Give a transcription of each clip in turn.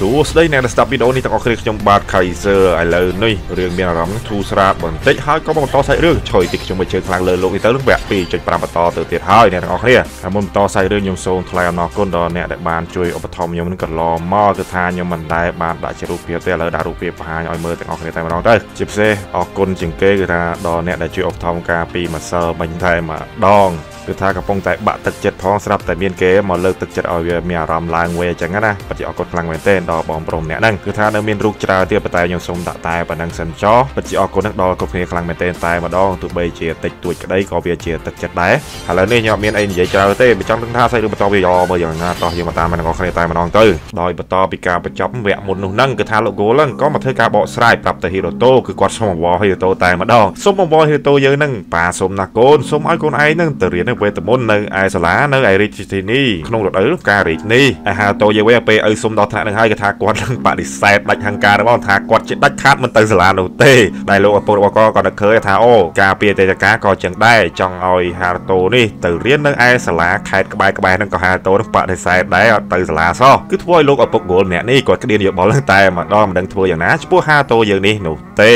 សួស្តីអ្នកដែលស្ដាប់វីដេអូនេះទាំងអស់គ្នាខ្ញុំបាទ Kaiser ឥឡូវនេះរឿងមានអារម្មណ៍ធូរស្រាលបន្តិចហើយក៏បន្តសាច់រឿងឆុយទីខ្ញុំមកជើងខ្លាំងលើលោកនេះទៅនឹងវគ្គ2.5បន្តទៅទៀតហើយអ្នកទាំងអស់គ្នាហើយមុនបន្តសាច់រឿងខ្ញុំសូមថ្លែងអំណរគុណដល់អ្នកដែលបានជួយឧបត្ថម្ភខ្ញុំនឹងកន្លងមកគឺថាខ្ញុំមិនដែលបានដាក់ជារូបភាពទេឥឡូវដាក់រូបភាពបង្ហាញឲ្យមើលទាំងអស់គ្នាតែម្ដងទៅជាពិសេសអរគុណជាងគេគឺថាដល់អ្នកដែលជួយឧបត្ថម្ភការពីម្សិលមិញតែម្ដង គឺថាកំពុងតែបាក់ទឹកចិត្តផងស្រាប់តែមានគេមកលើកទឹកចិត្តឲ្យវាមានអារម្មណ៍ឡើងវិញអញ្ចឹងណាពិតជាអរគុណខ្លាំងមែនទែនដល់បងប្រុសម្នាក់ហ្នឹងគឺថានៅមានរូបច្រើនទៀតប៉ុន្តែខ្ញុំសូមដាក់តែប៉ុណ្្នឹងសិនចោះពិតជាអរគុណនឹងដល់គ្រប់គ្នាខ្លាំងមែនទែនតែម្ដងទោះបីជាតិចតួចក្តីក៏វាជាទឹកចិត្តដែរឥឡូវនេះខ្ញុំអត់មានអីនិយាយច្រើនទេមិនចង់ដឹងថាស្អីឬបន្តវាយកមើលយ៉ាងណាតោះយើងមកតាមអ្នកនរគ្នាតែម្ដងទៅដោយបន្តពីការបញ្ចប់វគ្គមុននោះហ្នឹងគឺថាលោក Goal ហ្នឹងក៏មកធ្វើការបកស្រាយប្រាប់ទៅ Hiroto គឺគាត់សុំអង្វរ Hiroto តែម្ដងសុំអង្វរ Hiroto យើងហ្នឹងប៉ាសុំណាកូនសុំឲ្យកូនឯងហ្នឹងទៅរៀននៅវេទមន្តនៅឯសាលានៅឯរាជធានីក្នុងរដូវកាលរាជនេះឯហាតូយាវិញពេលឲ្យសុំដល់ថ្នាក់នឹងហើយគេថាគាត់នឹងបដិសេធដាច់ហង្ការរបស់ថាគាត់ជាដាច់ខាតមិនទៅសាលានោះទេដែលលោកឪពុករបស់គាត់ក៏នឹកឃើញថាអូការពីអតីតកាលក៏ចឹងដែរចង់ឲ្យហាតូនេះទៅរៀននៅឯសាលាខេត្តក្បែរក្បែរហ្នឹងក៏ហាតូនឹងបដិសេធដែរអត់ទៅសាលាសោះគឺធ្វើឲ្យលោកឪពុកគោលម្នាក់នេះគាត់ក្តៀនយោបល់ហ្នឹងតែម្ដងមិនដឹងធ្វើយ៉ាងណាចំពោះហាតូយើងនេះនោះទេ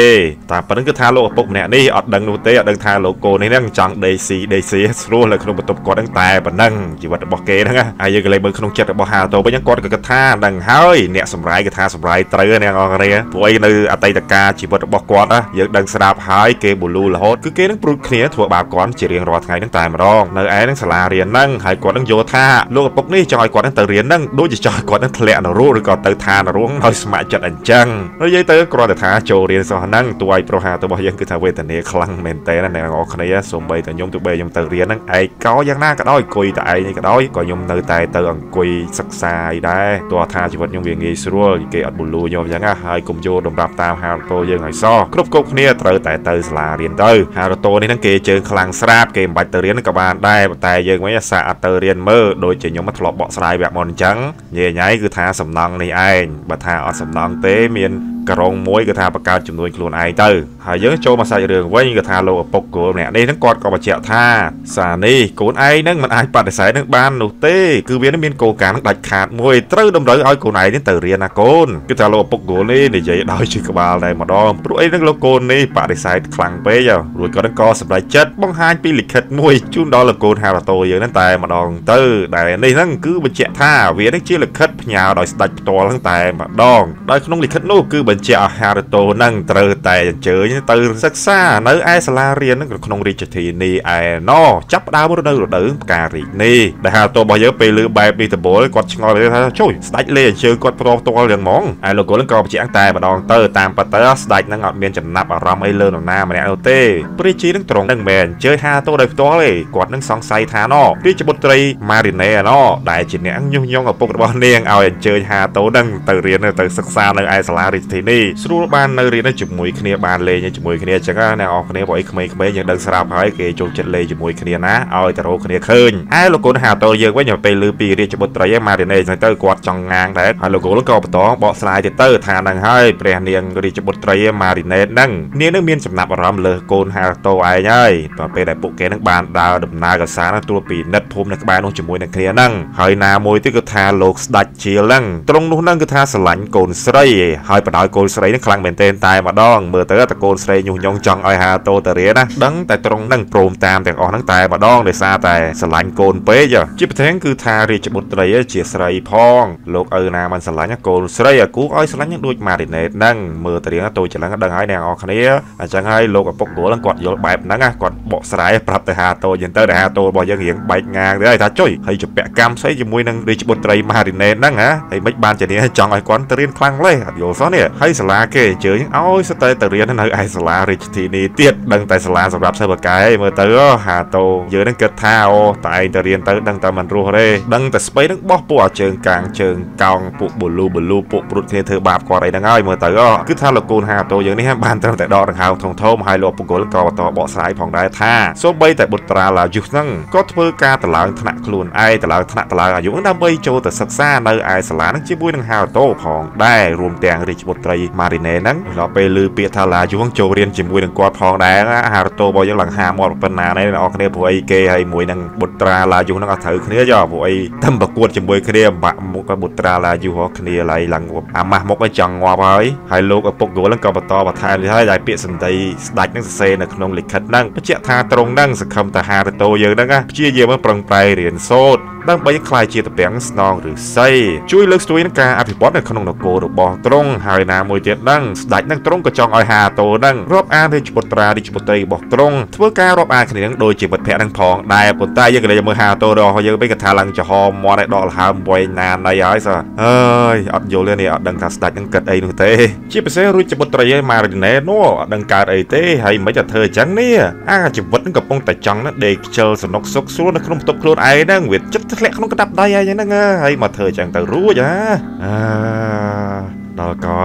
តាមប៉ុណ្្នឹងគឺថាលោកឪពុកម្នាក់នេះអត់ដឹងនោះទេអត់ដឹងថាលោកកូននេះហ្នឹងចង់ដេស៊ីដេស៊ីស្រួលនៅក្នុងបន្ទប់គាត់ហ្នឹងតែប៉ុណ្ណឹងជីវិតរបស់គេហ្នឹងហើយយើងក៏លេងមើលក្នុងចិត្តរបស់ហាតូវិញគាត់ក៏គិតថាដឹងហើយអ្នកសម្រាយគេថាសម្រាយត្រូវអ្នកអរគ្នាព្រោះអីនៅអតីតកាលជីវិតរបស់គាត់យើងដឹងស្រាប់ហើយគេបូលូរហូតគឺគេនឹងព្រួតគ្នាធ្វើបាបគាត់ជារៀងរាល់ថ្ងៃហ្នឹងតែម្ដងនៅឯហ្នឹងសាលារៀនហ្នឹងហើយគាត់នឹងយល់ថាលោកឪពុកនេះចង់ឲ្យគាត់នឹងទៅរៀនហ្នឹងដូចជាចង់ឲ្យគាត់នឹងធ្លាក់នរោឬក៏ទៅឋាននរោដោយស្ម័គ្រចិត្តអញ្ចឹងនិយាយទៅគ្រាន់តែថាចូលរៀនសោះហ្នឹងទោះឲ្យប្រុសហារបស់យើងគឺថាវេទនាខ្លាំងមែនតើអ្នកនរគ្នាសូម្បីតែខ្ញុំទោះបីខ្ញុំទៅរៀនហ្នឹងឯកោយ៉ាងណាក៏ដោយអង្គុយតែឯងនេះក៏ដោយក៏ខ្ញុំនៅតែទៅអង្គុយសិក្សាអីដែរទោះថាជីវិតខ្ញុំវាងាយស្រួលគេអត់បូលូខ្ញុំអញ្ចឹងហើយកុំយកតម្រាប់តាមហារ៉ូតូយើងឲ្យសោះគ្រប់គ្រប់គ្នាត្រូវតែទៅសាលារៀនទៅហារ៉ូតូនេះហ្នឹងគេជើងខ្លាំងស្រាបគេមិនបាច់ទៅរៀនក៏បានដែរប៉ុន្តែយើងវិញសាកអត់ទៅរៀនមើលដូចជាខ្ញុំមកធ្លាប់បកស្រាយវគ្គមុនអញ្ចឹងញ៉ៃញ៉ៃគឺថាសំណងនេះឯងបើថាអត់សំណងទេមានករងមួយគឺថាបង្កើតចំនួនខ្លួនឯងទៅហើយយើងចូលមកសាច់រឿងវិញគឺថាលោកឪពុកគោលម្នាក់នេះហ្នឹងគាត់ក៏បញ្ជាក់ថាសារនេះកូនឯងហ្នឹងមិនអាចបដិសេធនឹងបាននោះទេគឺវាមានគោលការណ៍នឹងដាច់ខាតមួយត្រូវតម្រូវឲ្យកូនឯងនេះទៅរៀនណាកូនគឺថាលោកឪពុកគោលនេះនិយាយដោយជិះក្បាលតែម្ដងព្រោះអីហ្នឹងលោកកូននេះបដិសេធខ្លាំងពេករួចគាត់ក៏សម្រេចចិត្តបង្ហាញពីលិខិតមួយជូនដល់លោកកូនហារ៉ាតូយើងហ្នឹងតែម្ដងទៅដែលនេះហ្នឹងគឺបញ្ជាក់ថាវានេះជាលិខិតផ្ញើដោយស្ដេចផ្ទាល់ហ្នឹងតែម្ដងដោយក្នុងលិខិតនោះគឺបញ្ជាក់ឲ្យហារ៉ាតូហ្នឹងត្រូវតែអញ្ជើញទៅសិក្សានៅឯសាលារៀនហ្នឹងក្នុងរាជធានីឯណចាប់ផ្ដើមរដូវរដូវផ្ការីកនេះដែលហារ៉ាតូរបស់យើងពេលលើបែបនេះតបលគាត់ឆ្ងល់ថាជួយស្ដេចលេអញ្ជើញគាត់ប្រោផ្ទាល់យ៉ាងហ្មងឯលោកគលក៏បញ្ជាក់តែម្ដងទៅតាមប៉ាទៅស្ដេចហ្នឹងអត់មានចំណាប់អារម្មណ៍អីលើនរណាម្នាក់នោះទេព្រះជីនឹងត្រង់ហ្នឹងមែនអញ្ជើញហារ៉ាតូដោយផ្ទាល់ទេគាត់នឹងសង្ស័យថាណរាជបុត្រីម៉ារីណេណដែលជាអ្នកញុះញង់ឪពុករបស់នាងឲ្យអញ្ជើញហារ៉ាតូហ្នឹងទៅរៀនទៅសិក្សានៅឯសាលារាជធានីស្រួលបាននៅរៀនជាមួយគ្នាបានលេងជាមួយគ្នាអញ្ចឹងអ្នកអរគ្នាបងអីក្មេងៗយើងដឹងស្រាប់ហើយគេចូលចិត្តលេងជាមួយគ្នាណាឲ្យតែរកគ្នាឃើញហើយលោកកូនហាតូយើងវិញពេលលើពីរាជបុត្រីម៉ារីណេអញ្ចឹងទៅគាត់ចង់ងាងដែរហើយលោកកូនក៏បន្តបកស្រាយទៀតទៅថានឹងហើយព្រះនាងរាជបុត្រីម៉ារីណេហ្នឹងនាងនឹងមានចំណាប់អារម្មណ៍លើកូនហាតូឯងហើយតទៅពេលដែលពួកគេនឹងបានដើរដំណើរកសាណាទួលពីនិតភូមិនៅក្បែរនោះជាមួយនឹងគ្នាហ្នឹងហើយណាមួយទៀតគឺថាលោកស្ដេចជាលហ្នឹងត្រង់នោះហ្នឹងគឺថាស្រឡាញ់កូនស្រីហើយបដ ாய் កូនស្រីហ្នឹងខ្លាំងមែនទែនតែម្ដងមើលទៅតកូនស្រីញុះញង់ចង់ឲ្យហាតូទៅរៀនណាដឹងតែត្រង់ហ្នឹងព្រមតាមទាំងអស់ហ្នឹងតែម្ដងដោយសារតែស្រឡាញ់កូនពេកជាប្រធានគឺថារាជបុត្រីជាស្រីផងលោកឪណាមិនស្រឡាញ់កូនស្រីអាគូឲ្យស្រឡាញ់ដូចម៉ារីណេតហ្នឹងមើលទៅរៀងតូចច្រឡឹងដឹងហើយអ្នកនរគ្នាអញ្ចឹងហើយលោកឪពុកគោលគាត់យល់បែបហ្នឹងគាត់បកស្រាយប្រាប់ទៅហាតូចឹងទៅតែហាតូរបស់យើងរៀងបែកងាងទៅហើយថាចុយហើយជពាក់កម្មស្អីជាមួយនឹងរាជបុត្រីម៉ារីណេតហ្នឹងហ៎ហើយមិនបានជានេះចង់ឲ្យគាត់ទៅរៀនខ្លាំងលេះអត់យល់សោះនេះហើយសាលាគេអញ្ជើញឲ្យស្ទើរទៅរៀននៅឯសាលារាជធានីទៀតដឹងតែសាលាសម្រាប់សិស្សបកាយមើលទៅហាតូយើងនឹងគិតថាអូតែឯងទៅរៀនទៅដឹងតែមិនរស់ទេដឹងតែស្បៃនឹងបោះពួកអាជើងកាងជើងកោងពួកបូលូបូលូពួកព្រុតគ្នាធ្វើបាបគាត់អីហ្នឹងហើយមើលទៅគឺថាលោកកូនហាតូយើងនេះបានត្រឹមតែដកដង្ហើមធំធំហើយលោកពង្គលក៏បន្តបកស្រាយផងដែរថាសូម្បីតែបុត្រាឡាយុសហ្នឹងក៏ធ្វើការតឡើងថ្នាក់ខ្លួនឯងតឡើងថ្នាក់តឡើងអាយុដើម្បីចូលទៅសិក្សានៅឯសាលាហ្នឹងជាមួយនឹងហាតូផងដែររួមទាំងរាជបុត្ត្រីម៉ារីណេហ្នឹងដល់ពេលឮពាក្យថាឡាយួងចូលរៀនជាមួយនឹងគាត់ផងដែរហារ៉ូតូរបស់យើងឡើងហាមាត់ប៉ុណ្ណានេះអ្នកនរគ្នាព្រោះអីគេហើយមួយនឹងបុត្រាឡាយួងហ្នឹងអត់ត្រូវគ្នាចុះព្រោះអីតែប្រកួតជាមួយគ្នាបាក់មុខបុត្រាឡាយួងគ្នាឡើយឡើងអាម៉ាស់មុខឲ្យចង់ងាប់ហើយហើយលោកឪពុកគោលហ្នឹងក៏បន្តបន្ថែមទៀតហើយដែលពាក្យសម្ដីស្ដាច់ហ្នឹងសរសេរនៅក្នុងលិខិតហ្នឹងបញ្ជាក់ថាត្រង់ហ្នឹងសង្ឃឹមតាហារ៉ូតូយើងហ្នឹងព្យាយាមប្រឹងប្រែងរៀនសូត្រ ដើម្បីខ្លាយជាតពាំងស្នងឬស័យជួយលើកស្ទួយនឹងការអភិវឌ្ឍនៅក្នុងនគររបស់ទ្រង់ហើយណាមួយទៀតហ្នឹងស្ដេចនឹងទ្រង់ក៏ចង់ឲ្យហាតូហ្នឹងរាប់អានរាជបុត្រារាជបុត្រីរបស់ទ្រង់ធ្វើការរាប់អានគ្នានឹងដូចជាមិត្តភក្តិនឹងផងដែរប៉ុន្តែយើងក៏លេចមើលហាតូរបស់យើងវិញក៏ថាឡើងចំហមាត់ឲ្យដកលហើមវែងណាណៃហើយសោះអើយអត់យល់ទេនេះអត់ដឹងថាស្ដេចនឹងគិតអីនោះទេជាពិសេសរាជបុត្រីឯម៉ារីណេនោះអត់ដឹងកើតអីទេហើយមិនจะធ្វើអញ្ចឹងនេះអាជីវិតនឹងកំពុងតែចង់ណាដេកខ្ជិលសនុកសុកស្រួលនៅក្នុងបន្ទប់ខ្លួនឯងហ្នឹងវាចិត្តធ្លាក់ក្នុងកដាប់ដៃហើយហ្នឹងហើយមកធ្វើចឹងទៅរួចហ่าអា ដល់ក៏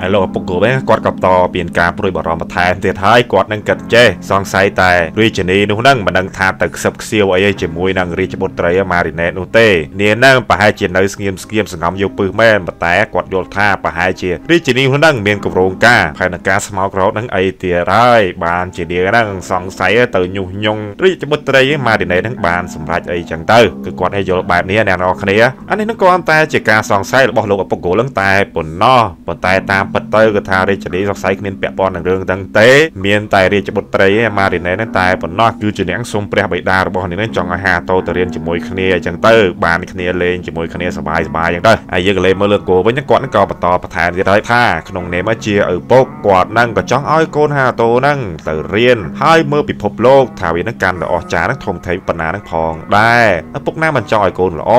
ហើយលោកឪពុកគ្រូវិញគាត់ក៏បន្តពីការព្រួយបារម្ភបន្ថែមទៀតហើយគាត់នឹងគិតចេះសង្ស័យតែរាជនីនោះនឹងមិនដឹងថាទៅខ្សឹបខ្សៀវអីជាមួយនឹងរាជបុត្រីម៉ារីណេតនោះទេនាងនឹងប្រហែលជានៅស្ងៀមស្ងៀមសង្ងំយកពឹសមែនប៉ុន្តែគាត់យល់ថាប្រហែលជារាជនីនោះនឹងមានគម្រោងការផែនការស្មោករោតនឹងអីទៀតហើយបានជានាងនឹងសង្ស័យទៅញុះញង់រាជបុត្រីម៉ារីណេតនឹងបានសម្រេចអីចឹងទៅគឺគាត់ឲ្យយល់បែបនេះអ្នកនរគ្នាអានេះនឹងគ្រាន់តែជាការសង្ស័យរបស់លោកឪពុកគោលឹងតែប៉ុណ្ណោប៉ុន្តែតាមពិតទៅគឺថារាជនីសង្ស័យគ្មានពាក់ព័ន្ធនឹងរឿងហ្នឹងទេមានតែរាជបុត្រីឯម៉ារីណេហ្នឹងតែប៉ុណ្ណោះគឺជាអ្នកសុំព្រះបិតារបស់នាងចង់ឲ្យហាតោទៅរៀនជាមួយគ្នាអញ្ចឹងទៅបានគ្នាលេងជាមួយគ្នាសบายសบายអញ្ចឹងទៅហើយយើងក៏លេងមើលលើគោវិញគាត់ហ្នឹងក៏បន្តបន្ថែមទៀតហើយថាក្នុងនាមជាឪពុកគាត់ហ្នឹងក៏ចង់ឲ្យកូនហាតោហ្នឹងទៅរៀនហើយមើលពិភពលោកថាវានឹងកាន់តែអស្ចារ្យហ្នឹងធំធេងប៉ុណ្ណាហ្នឹងផងដែរឪពុកណាមិនចង់ឲ្យកូនល្អ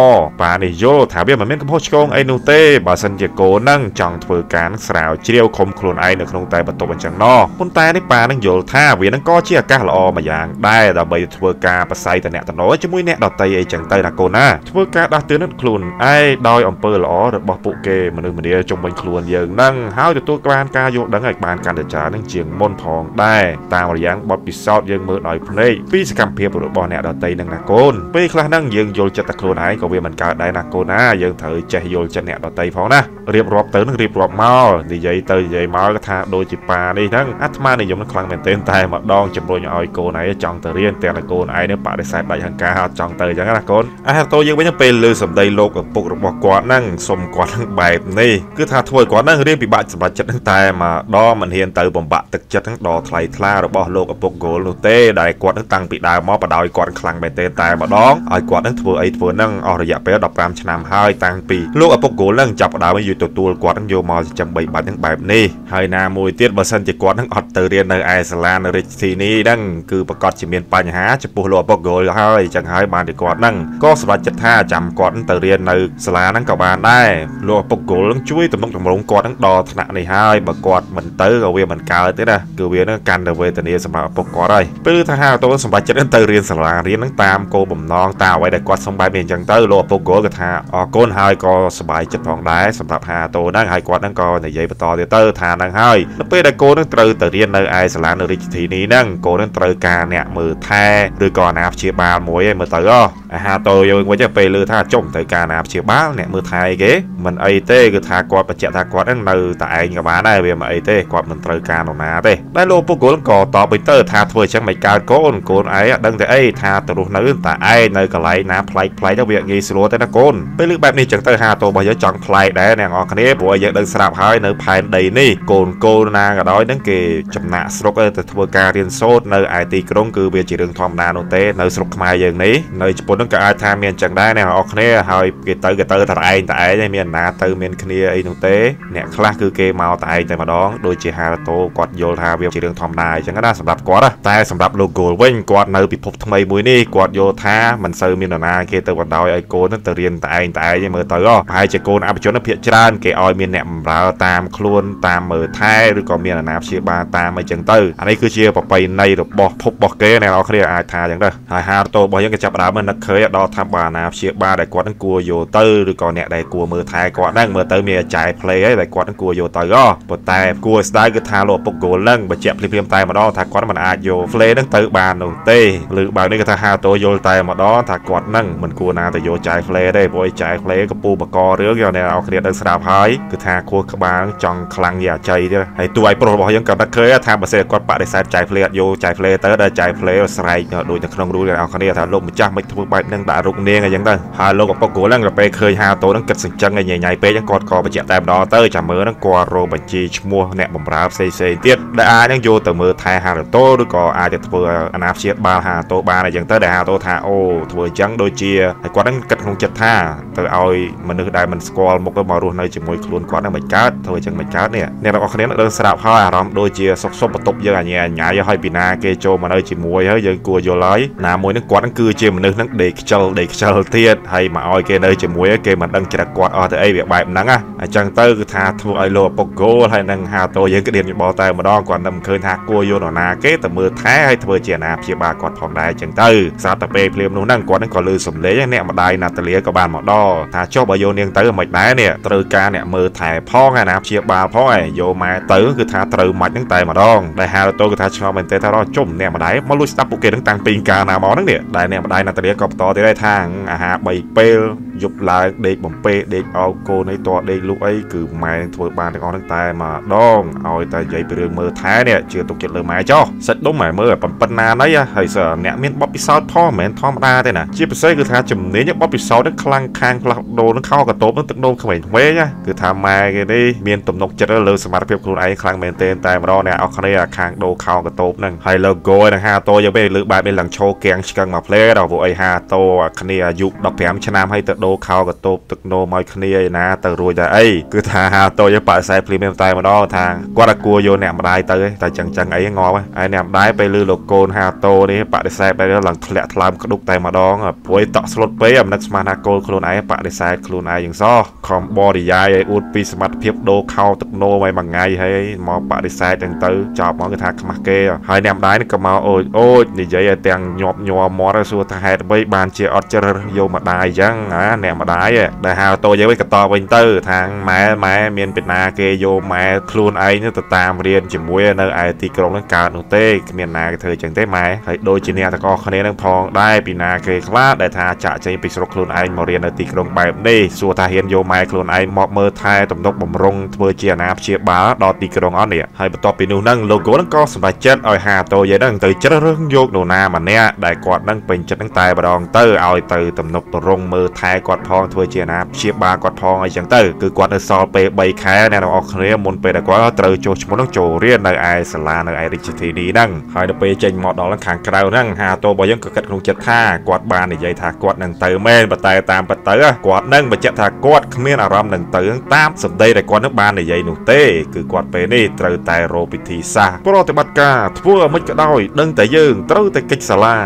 បាទនេះយល់ថាវាមិនមានកំហុសឆ្គងអីនោះទេបើសិនជាកូនហ្នឹងច ង់ធ្វើការស្រាវជ្រាវខំខ្លួនឯងនៅក្នុងតែបន្ទប់អញ្ចឹងណោះប៉ុន្តែនេះប៉ានឹងយល់ថាវានឹងក៏ជាឱកាសល្អមួយយ៉ាងដែរដើម្បីធ្វើការប្រស័យតំណែងជាមួយអ្នកដតីអីចឹងទៅណាកូនណាធ្វើការដាស់តឿនខ្លួនឯងដោយអំពើល្អរបស់ពួកគេមនុស្សម្នាជំនាញខ្លួនយើងនឹងហើយទទួលបានការយល់ដឹងឲ្យបានកាន់តែច្រើននឹងជាងមុនផងដែរតាមរយៈបទពិសោធន៍យើងមើលដោយភ្នែកពីសកម្មភាពរបស់អ្នកដតីនឹងណាកូនពេលខ្លះហ្នឹងយើងយល់ចិត្តតែខ្លួនឯងក៏វាមិនកើតដែរណាកូនណាយើងត្រូវចេះយល់ចិត្តអ្នកដតីផងណារៀបរាប់ទៅនឹងរៀបរាប់មកនិយាយទៅនិយាយមកក៏ថាដូចជាប៉ានេះហ្នឹងអាត្មានិយមនឹងខ្លាំងមែនទែនតែម្ដងជំរុញឲ្យកូនឯងចង់ទៅរៀនទាំងតែកូនឯងនេះបដិសេធដាច់ហង្ការអត់ចង់ទៅអញ្ចឹងណាកូនអាហារតោយើងវិញពេលលើសម្ដីលោកឪពុករបស់គាត់ហ្នឹងសុំគាត់ហ្នឹងបែបនេះគឺថាធ្វើឲ្យគាត់ហ្នឹងរៀនពិបាកសម្រាប់ចិត្តហ្នឹងតែម្ដងមិនហ៊ានទៅបំបាក់ទឹកចិត្តហ្នឹងដល់ថ្លៃថ្លារបស់លោកឪពុកគោលនោះទេដែលគាត់ហ្នឹងតាំងពីដើមមកបដ ாய் គាត់ខ្លាំងមែនទែនតែម្ដងឲ្យគាត់ហ្នឹងធ្វើអីធ្វើហ្នឹងអស់រយៈពេល15ឆ្នាំហើយតាំងពីលោកឪពុកគោលហ្នឹងចាប់ផ្ដើមយកទទួលគាត់ហ្នឹងយកមកចិញ្ចឹមបីបាច់ហ្នឹងបែបនេះហើយណាមួយទៀតបើសិនជាគាត់នឹងអត់ទៅរៀននៅឯសាលានៅរាជធានីហ្នឹងគឺប្រកាសជាមានបញ្ហាចំពោះលោកឪពុកគោលហើយអញ្ចឹងហើយបានតែគាត់ហ្នឹងក៏សម្រេចចិត្តថាចាំគាត់ទៅរៀននៅសាលាហ្នឹងក៏បានដែរលោកឪពុកគោលនឹងជួយទំនុកតម្រង់គាត់ហ្នឹងដល់ថ្នាក់នេះហើយបើគាត់មិនទៅក៏វាមិនកើតទេណាគឺវានឹងកាន់តែវេទនាសម្រាប់ឪពុកគាត់ហើយពេលថាហាតូនសម្រេចចិត្តទៅរៀនសាលារៀនហ្នឹងតាមគោលបំណងតាមអ្វីដែលគាត់សំបែបនេះអញ្ចឹងទៅលោកឪពុកគោលក៏ថាអរគុណហើយក៏សប្បាយចិត្តផងដែរសម្រាប់ហាតូនហ្នឹងហើយគាត់ហ្នឹងក៏និយាយបន្តទៀតទៅថាហ្នឹងហើយនៅពេលដែលកូននឹងត្រូវទៅរៀននៅឯសាលានៅរាជធានីហ្នឹងកូននឹងត្រូវការអ្នកមើលថែឬក៏អាណាព្យាបាលមួយឯងមើលទៅអអាហារតូយើងវិញពេលលើថាចុំត្រូវការអាណាព្យាបាលអ្នកមើលថែគេមិនអីទេគឺថាគាត់បញ្ជាក់ថាគាត់ហ្នឹងនៅតែឯងក៏បានដែរវាមិនអីទេគាត់មិនត្រូវការនរណាទេតែលោកពុកគលក៏តបទៅថាធ្វើអញ្ចឹងមិនកើតកូនកូនឯងដឹងតែអីថាទៅរស់នៅតែឯងនៅកន្លែងណាប្លែកប្លែកទៅវាងាយស្រួលទេណាកូនពេលលើបែបនេះចឹងទៅហាតូរបស់យើងចង់ប្លែកដែរអ្នកនរគ្នាព្រោះយើងដឹងស្រាប់ហើយនៅផែនដីនេះកូនកូនណាក៏ដោយហ្នឹងគេចំណាក់ស្រុកទៅធ្វើការរៀនសូត្រនៅឯទីក្រុងគឺវាជារឿងធម្មតានោះទេនៅស្រុកខ្មែរយើងនេះនៅជប៉ុនហ្នឹងក៏អាចថាមានអញ្ចឹងដែរអ្នកនរគ្នាហើយគេទៅក៏ទៅតែឯងតែឯងមានណាទៅមានគ្នាអីនោះទេអ្នកខ្លះគឺគេមកតែឯងតែម្ដងដូចជាហារតូគាត់យល់ថាវាជារឿងធម្មតាអញ្ចឹងណាសម្រាប់គាត់តែសម្រាប់លោកគោលវិញគាត់នៅពិភពថ្មីមួយនេះគាត់យល់ថាមិនសូវមាននរណាគេទៅបណ្ដោយឲ្យកូនទៅរៀនតែឯងតែឯងមើលទៅប្រហែលជាកូនអភិជនភាគច្រើនគេឲ្យមានអ្នកបម្រើតាមខ្លួនតាមមើលថែឬក៏មានអាណាព្យាបាលតាមអីចឹងទៅអានេះគឺជាប្រពៃណីរបស់ភពរបស់គេអ្នកនរគ្នាអាចថាចឹងទៅហើយហារតូរបស់យើងក៏ចាប់ដើមនឹកឃឃើញដល់ថាបាណាព្យាបាលដែលគាត់នឹងគួរយកទៅឬក៏អ្នកដែលគួរមើលថែគាត់ហ្នឹងមើលទៅមានចែ play ហើយដែលគាត់នឹងគួរយកទៅហ៎ប៉ុន្តែគួរស្ដាយគឺថាលោកឪពុក goal ហ្នឹងបញ្ជាក់ភ្លាមៗតែម្ដងថាគាត់មិនអាចយក play ហ្នឹងទៅបាននោះទេឬបើនេះគឺថាហាតូយល់តែម្ដងថាគាត់ហ្នឹងមិនគួរណាទៅយកចែ play ទេព្រោះចែ play កំពូបករឿងយកអ្នកនរគ្នាដឹងស្រាប់ហើយគឺថាខួរក្បាលចង់ខ្លាំងយាច័យទៀតហើយតួឯប្រុសរបស់យើងក៏នឹកឃើញថាបើសិនគាត់បដិសេធចែ play អត់យកចែ play ទៅដល់ចែ play ស្រែកដូចនៅក្នុងរូលអ្នកនរគ្នាថាលោកម្ចាស់មិនធ្វើបែបហ្នឹងដាក់រុកនាងអញ្ចឹងទៅហើយលោកឪពុក goal ហ្នឹងក៏ពេលឃើញហាតូហ្នឹងគិតសញ្ចឹងញ៉ៃញ៉ៃពេកហ្នឹងគាត់ក៏បញ្ជាក់តែម្ដងទៅចាំមើលហ្នឹងគាត់រកបញ្ជីឈ្មោះអ្នកបម្រើផ្សេងផ្សេងទៀតដែលអាចនឹងយកទៅមើលថែហាតូឬក៏អាចទៅធ្វើអាណាព្យាបាលហាតូបានអញ្ចឹងទៅដែលហាតូថាអូធ្វើអញ្ចឹងដូចជាហើយគាត់ហ្នឹងគិតក្នុងចិត្តថាទៅឲ្យមនុស្សដែលមិនស្គាល់មុខទៅមករស់នៅជាមួយខ្លួនគាត់ហ្នឹងមិនកើតធ្វើអញ្ចឹងមិនកើតនេះអ្នកទាំងអស់គ្នាដឹងស្រាប់ហើយអារម្មណ៍ដូចជាសុខសុបបន្ទប់យើងអញ្ញាអញ្ញាហើយពីណាគេចូលមកនៅជាមួយហើយយើងគួរយល់ហើយណាមួយហ្នឹងគាត់ហ្នឹងគឺជាមនុស្សហ្នឹងដេកខ្ជិលដេកខ្ជិលទៀតហើយមកឲ្យគេនៅជាមួយគេមិនដឹងច្រឹកគាត់អស់ទៅអីវាបែបហ្នឹងណាអញ្ចឹងទៅគឺថាធ្វើឲ្យលោកឪពុកគោលហើយនឹងហាតូយើងក្តៀនយោបល់តែម្ដងគាត់នឹងមិនឃើញថាគួរយកនរណាគេទៅមើលថែហើយធ្វើជាអាណាព្យាបាលគាត់ផងដែរអញ្ចឹងទៅស្រាប់តែពេលភ្លាមនោះហ្នឹងគាត់នឹងក៏លឺសំឡេងអ្នកម្ដាយណាតាលីក៏បានមកដល់ថាចុះបើយកនាងទៅមិនដែរនេះត្រូវការអ្នកមើលថែផងអាណាព្យាបាលផងឯងយកម៉ែទៅគឺថាត្រូវមាច់ហ្នឹងតែម្ដងដែលហាតូគឺថាឆ្ងល់មែនទេថារជុំអ្នកម្ដាយមកលួចស្ដាប់ពួកគេហ្នឹងតាំងពីកាលណាមកហ្នឹងនេះដែលអ្នកម្ដាយណាតាលីក៏បន្តទៀតដែរថាអាហារ3ពេលយប់ឡើងដេកបំពេដេកអោកូនអីតដេកលុកអីគឺម៉ែនឹងធ្វើបានទាំងអស់ហ្នឹងតែម្ដងឲ្យតែនិយាយពីរឿងមើលថែនេះជឿទុកចិត្តលើម៉ែចោះសិតដុំម៉ែមើលប៉ុណ្ណាណីហើយសើអ្នកមានបបពិសោធន៍ផងមិនមែនធម្មតាទេណាជាពិសេសគឺថាជំនាញបបពិសោធន៍នឹងខ្លាំងខាងផ្លាស់ដូរនឹងខោកតូបនឹងទឹកនោមក្មេងៗណាគឺថាម៉ែគេនេះមានទំនុកចិត្តលើសមត្ថភាពខ្លួនឯងខ្លាំងមែនទែនតែម្ដងអ្នកអស់គ្នាខាងដូរខោកតូបហ្នឹងហើយ logo នឹងហាតូយកពេលលើបែបនេះឡើងឈោកៀងឆ្កឹងមកផ្លេដល់ពួកអីហាតូគ្នាអាយុ15ឆ្នាំហើយទៅដូរខោកតូបទឹកនោមឲ្យគ្នាឯណាទៅរួចតែអីគឺថាហាតូយកបដិសេធភ្លាមតែម្ដងថាគាត់អាចគួរយកអ្នកម្ដាយទៅតែចឹងចឹងអីងាប់ហើយអ្នកម្ដាយពេលលើលោកកូនហាតូនេះបដិសេធបែបឡើងធ្លាក់ថ្លើមក្ដុកតែម្ដងព្រួយតក់ស្លុតពេកអំណឹកស្មានថាកូនខ្លួនឯងបដិសេធខ្លួនឯងយ៉ាងសោះខំបរិយាយឲ្យអួតពីសមត្ថភាពដូរខោទឹកនោមឲ្យមួយថ្ងៃហើយមកបដិសេធទាំងទៅចប់មកគឺថាខ្មាស់គេហើយអ្នកម្ដាយនេះក៏មកអូចអូចនិយាយឲ្យទាំងញាប់ញ័រមាត់សួរថាហេតុអ្វីបានជាអត់ជ្រើសយកម្ដាយអញ្ចឹងណាអ្នកម្ដាយដែលហៅតូយើងវិញក៏តវិញទៅថាម៉ែម៉ែមានពីណាគេយកម៉ែខ្លួនឯងទៅតាមរៀនជាមួយនៅឯទីក្រុងហ្នឹងកើតនោះទេគ្មានណាគេធ្វើអញ្ចឹងទេម៉ែហើយដូចជាអ្នកទាំងអស់គ្នានឹងផងដែរពីណាគេខ្លះដែលថាចាក់ចេញពីស្រុកខ្លួនឯងមករៀននៅទីក្រុងបែបនេះសួរថាហ៊ានយកម៉ែខ្លួនឯងមកមើលថែទំនុកបំរុងធ្វើជាអាណាព្យាបាលដល់ទីក្រុងអស់នេះហើយបន្ទាប់ពីនោះហ្នឹងលោកគោហ្នឹងក៏សម្រេចចិត្តឲ្យហាតូយហ្នឹងទៅជ្រើសរើសយកនរណាម្នាក់ដែលគាត់នឹងពេញចិត្តហ្នឹងតែម្ដងទៅឲ្យទៅទំនុកបំរុងមើលថែគាត់ផងធ្វើជាអាណាព្យាបាលគាត់ផងអីចឹងទៅគឺគាត់នៅសល់ពេល3ខែអ្នកទាំងអស់គ្នាមុនពេលដែលគាត់ត្រូវចុះឈ្មោះហ្នឹងចូលរៀននៅឯសាលានៅឯរាជធានីហ្នឹងហើយដល់ពេលចេញមកដល់ខាងក្រៅហ្នឹងហាតូរបស់យើងក៏គិតក្នុងចិត្តថាគាត់បាននិយាយថាគាត់នឹងទៅមែនប៉ុន្តែតាមពិតទៅគាត់នឹងបញ្ជាក់ថាគាត់គ្មានអារម្មណ៍នឹងទៅតាមសម្ដីដែលគាត់នឹងបាននិយាយនោះទេគឺគាត់ពេលនេះត្រូវតែរកពិធីសាស្ត្រប្រតិបត្តិការធ្វើអ្មិចក៏ដោយដឹងតែយើងត្រូវតែកិច្ចសាលា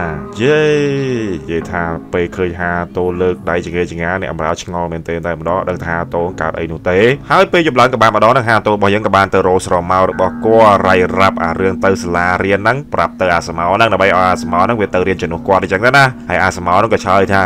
យេនិយាយថាពេលឃើញហាតូលើកដៃចង្អេចង្អាអ្នកអំរោឆ្ងល់មែនទេតែម្ដងដឹងថាតូកើតអីនោះទេហើយពេលយប់ឡើងក៏បានម្ដងនឹងហាតូរបស់យើងក៏បានទៅរោស្រមោរបស់គាត់រៃរ៉ាប់អារឿងទៅសាលារៀនហ្នឹងប្រាប់ទៅអាសមោហ្នឹងដើម្បីឲ្យអាសមោហ្នឹងវាទៅរៀនជំនួសគាត់អញ្ចឹងទៅណាហើយអាសមោហ្នឹងក៏ឆ្លើយថា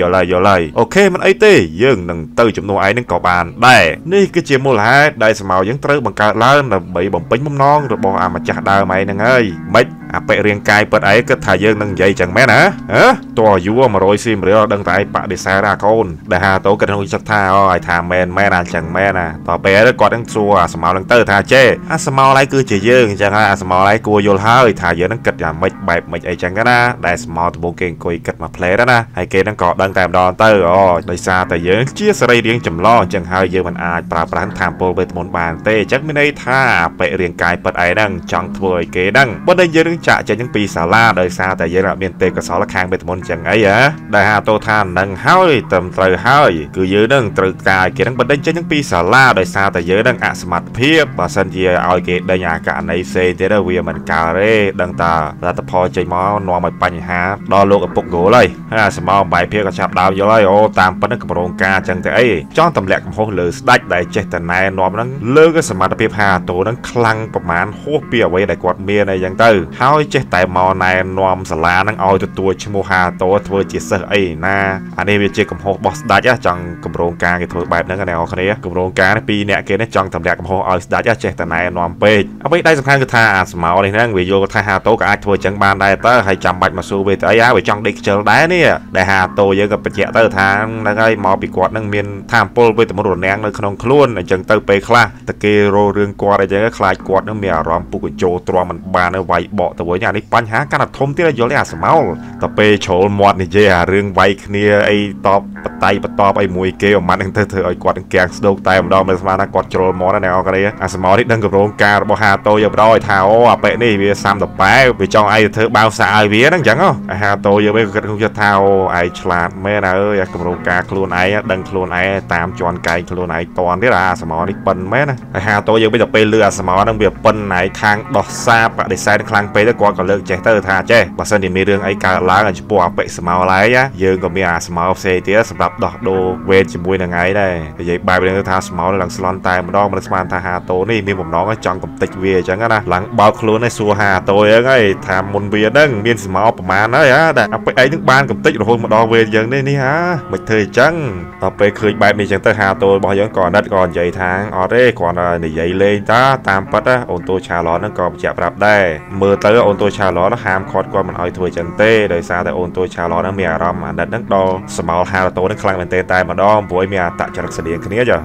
យល់ហើយយល់ហើយអូខេមិនអីទេយើងនឹងទៅជំនួសឯងហ្នឹងក៏បានដែរនេះគឺជាមូលហេតុដែលសមោយើងត្រូវបង្កើតឡើងដើម្បីបំពេញបំណងរបស់អាម្ចាស់ដើមឯងហ្នឹងហើយមិន អបិរាងកាយពិតអីគិតថាយើងនឹងនិយាយចឹងមែនណាហ៎តើយូ100ស៊ីមរៀលដឹងតែឯងបដិសេធអាកូនដែលហាតូគិតក្នុងចិត្តថាអូឲ្យថាមែនមែនអាចឹងមែនណាតើពេលគាត់នឹងសួរអាស្មោនឹងទៅថាចេអាស្មោឡៃគឺជាយើងអញ្ចឹងអាស្មោឡៃគួរយល់ហើយថាយើងនឹងគិតយ៉ាងម៉េចបែបម៉េចអីចឹងណាដែលស្មោដំបូងគេអង្គុយគិតមកផ្លែណាហើយគេនឹងក៏ដឹងតែម្ដងទៅអូដោយសារតែយើងជាសរីរាង្គចម្លងអញ្ចឹងហើយយើងមិនអាចប្រើប្រាស់ធម៌ពលវេទមន្តបានទេអញ្ចឹងមានន័យថាអបិរាងកាយពិតឯហ្នឹងចង់ធ្វើឲ្យគេហ្នឹងបើតែយើងនឹងចាក់ចេញនឹងពីសាលាដោយសារតែយើងអត់មានទេពកោសលខាងវេទមន្តចឹងអីហ៎ដែលហាតូថានឹងហើយត្រឹមត្រូវហើយគឺយើងនឹងត្រូវការឲ្យគេនឹងបណ្ដេញចេញនឹងពីសាលាដោយសារតែយើងនឹងអសមត្ថភាពបើសិនជាឲ្យគេដេញអាករណីផ្សេងទៀតវាមិនកើតទេដឹងតារដ្ឋផលចេញមកនាំឲ្យបញ្ហាដល់លោកឪពុកគោលហើយហើយអាសមោបាយភៀក៏ចាប់ដើមយល់ហើយអូតាមពិតនឹងកម្រងការចឹងទៅអីចង់ទម្លាក់កំហុសលើស្ដាច់ដែលចេះតែណែនាំហ្នឹងលើកសមត្ថភាពហាតូនឹងខ្លាំងប្រមាណហួសពីអ្វីដែលគាត់មានអីចឹងទៅហើហើយចេះតែមកណែនាំសាលាហ្នឹងឲ្យទទួលឈ្មោះហាតោធ្វើជាសិស្សអីណាអានេះវាជាកំហុសរបស់ស្ដេចចង់កម្រងការគេធ្វើបែបហ្នឹងណាអ្នកគ្នាកម្រងការពីរអ្នកគេនេះចង់តម្លាក់កំហុសឲ្យស្ដេចចេះតែណែនាំពេកអ្វីដែលសំខាន់គឺថាអាស្មោនេះហ្នឹងវាយល់ថាហាតោក៏អាចធ្វើចឹងបានដែរតើហើយចាំបាច់មកសួរវាទៅអីហ่าវាចង់ដេកខ្ជិលដែរនេះដែលហាតោយើងក៏បញ្ជាក់ទៅថាហ្នឹងហើយមកពីគាត់ហ្នឹងមានថាមពលវេទមន្តរនាំងនៅក្នុងខ្លួនអញ្ចឹងទៅពេលខ្លះតែគេរោរឿងគាត់អីចឹងខ្លាចគាត់នឹងមានអារម្មណ៍ពុកកញ្ជោទ្រាំមិនបានទៅវាយបកទៅវិញអានេះបញ្ហាកាន់តែធំទៀតយល់ទេអាស្មោលតែពេលជ្រុលមាត់និយាយអារឿងវាយគ្នាអីតបបតៃបតបអីមួយគេអាម៉ាត់នឹងទៅធ្វើឲ្យគាត់នឹងកាំងស្ដោកតែម្ដងមិនស្មានថាគាត់ជ្រុលមាត់ណាអ្នកនរអាស្មោលនេះដឹងកម្រងការរបស់ហាតូយកបដឲ្យថាអូអាប៉ែនេះវាសាំតប៉ែវាចង់ឲ្យធ្វើបាវសាឲ្យវាហ្នឹងអញ្ចឹងអាហាតូយកវិញគាត់គិតថាអូឯងឆ្លាតមែនអើយកម្រងការខ្លួនឯងដឹងខ្លួនឯងតាមជន់កែងខ្លួនឯងតន់ទៀតអាស្មោលនេះប៉ិនមែនណាអាហាតូយកវិញទៅពេលលឺអាស្មោលហ្នឹងវាប៉ិនឯងខាងដោះសាបដិសេធខ្លាំងពេកទៅគាត់ក៏លើកចេះទៅថាចេះបើសិនជាមានរឿងអីកើតឡើងចំពោះអបិស្មោឡើយយើងក៏មានអាស្មោផ្សេងទៀតសម្រាប់ដោះដូរវេទជាមួយនឹងឯងដែរនិយាយបែបនេះថាស្មោឡើងស្លន់តែម្ដងមិនស្មានថាហាតូនេះមានបំណងចង់កំតិចវាអញ្ចឹងណាឡើងបោកខ្លួនឲ្យសួរហាតូអញ្ចឹងហើយថាមុនវាហ្នឹងមានស្មោប្រមាណហើយហ่าតែអបិឯងនឹងបានកំតិចរហូតមកដល់វេទយើងនេះនេះហាមិនធ្វើអញ្ចឹងដល់ពេលឃើញបែបនេះអញ្ចឹងទៅហាតូរបស់យើងក៏ណិតក៏និយាយថាអត់ទេគ្រាន់តែនិយាយលេងតាតាមប៉ិតអូនតូឆាឡនហ្នឹងក៏បញ្ជាក់ប្រាប់ដែរមើលទៅអូនតូឆាឡនហាមខាត់គាត់មិនឲ្យធ្វើចឹងទេដោយសារតែអូនតូឆាឡនហ្នឹងមានអារម្មណ៍អាណិតហ្នឹងដល់ស្មោលហារតូហ្នឹងខ្លាំងមែនទេតែម្ដងព្រោះមានអតចរិតស្តៀងគ្នាចា